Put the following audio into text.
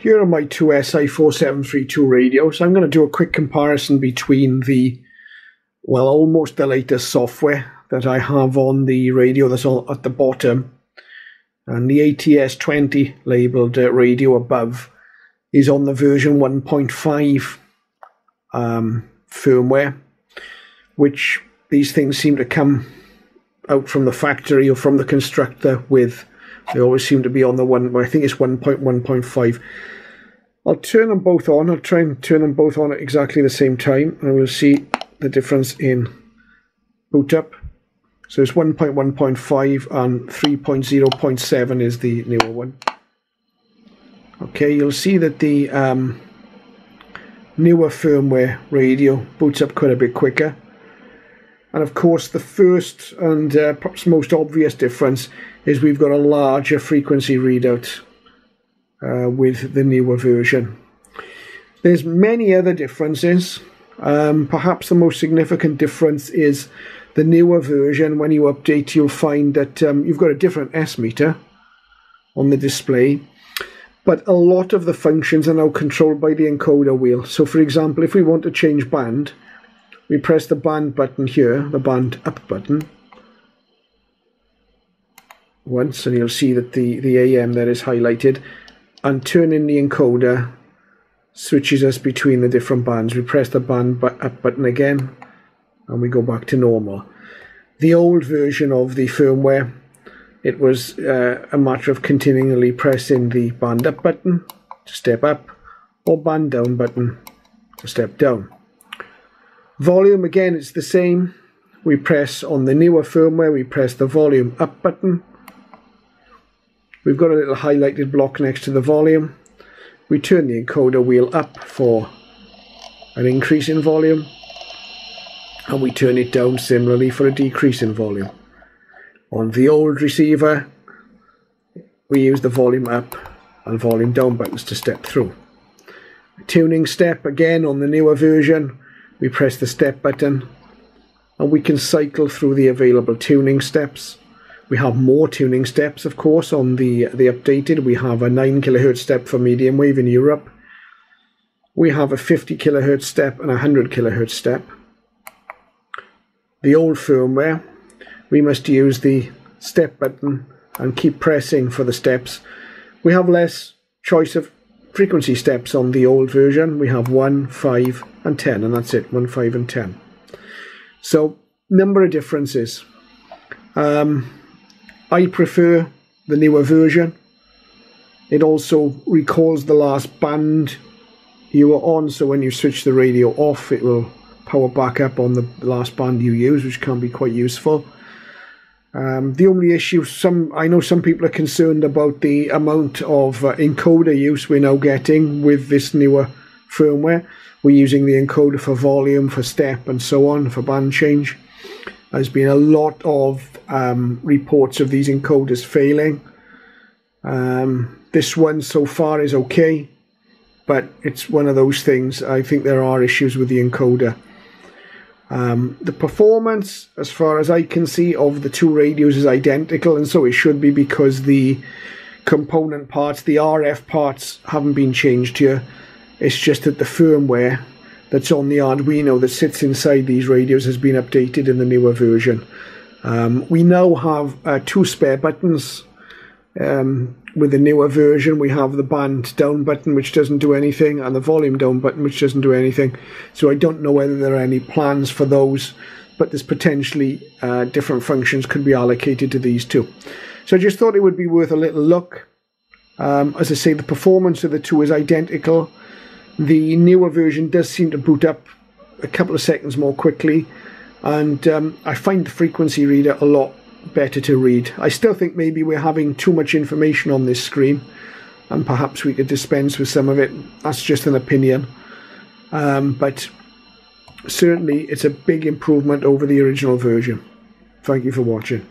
Here are my two SI4732 radios. I'm going to do a quick comparison between the, well, almost the latest software that I have on the radio that's at the bottom and the ATS20 labeled uh, radio above is on the version 1.5 um, firmware, which these things seem to come out from the factory or from the constructor with. They always seem to be on the one, I think it's 1.1.5. I'll turn them both on. I'll try and turn them both on at exactly the same time. And we'll see the difference in boot up. So it's 1.1.5 and 3.0.7 is the newer one. Okay, you'll see that the um, newer firmware radio boots up quite a bit quicker. And of course, the first and uh, perhaps most obvious difference is we've got a larger frequency readout uh, with the newer version. There's many other differences. Um, perhaps the most significant difference is the newer version. When you update, you'll find that um, you've got a different S meter on the display. But a lot of the functions are now controlled by the encoder wheel. So, for example, if we want to change band, we press the band button here, the band up button, once, and you'll see that the, the AM there is highlighted and turning the encoder switches us between the different bands. We press the band up button again and we go back to normal. The old version of the firmware, it was uh, a matter of continually pressing the band up button to step up or band down button to step down. Volume again, it's the same. We press on the newer firmware, we press the volume up button We've got a little highlighted block next to the volume. We turn the encoder wheel up for an increase in volume and we turn it down similarly for a decrease in volume. On the old receiver we use the volume up and volume down buttons to step through. Tuning step again on the newer version we press the step button and we can cycle through the available tuning steps we have more tuning steps, of course, on the, the updated. We have a 9 kilohertz step for medium wave in Europe. We have a 50 kilohertz step and a 100 kilohertz step. The old firmware, we must use the step button and keep pressing for the steps. We have less choice of frequency steps on the old version. We have 1, 5 and 10 and that's it, 1, 5 and 10. So, number of differences. Um, I prefer the newer version. It also recalls the last band you were on, so when you switch the radio off, it will power back up on the last band you use, which can be quite useful. Um, the only issue, some I know some people are concerned about the amount of uh, encoder use we're now getting with this newer firmware. We're using the encoder for volume, for step, and so on, for band change. There's been a lot of um, reports of these encoders failing. Um, this one so far is okay, but it's one of those things. I think there are issues with the encoder. Um, the performance, as far as I can see, of the two radios is identical, and so it should be because the component parts, the RF parts, haven't been changed here. It's just that the firmware that's on the Arduino that sits inside these radios has been updated in the newer version. Um, we now have uh, two spare buttons. Um, with the newer version, we have the band down button, which doesn't do anything, and the volume down button, which doesn't do anything. So I don't know whether there are any plans for those, but there's potentially uh, different functions could be allocated to these two. So I just thought it would be worth a little look. Um, as I say, the performance of the two is identical. The newer version does seem to boot up a couple of seconds more quickly, and um, I find the frequency reader a lot better to read. I still think maybe we're having too much information on this screen, and perhaps we could dispense with some of it. That's just an opinion. Um, but certainly, it's a big improvement over the original version. Thank you for watching.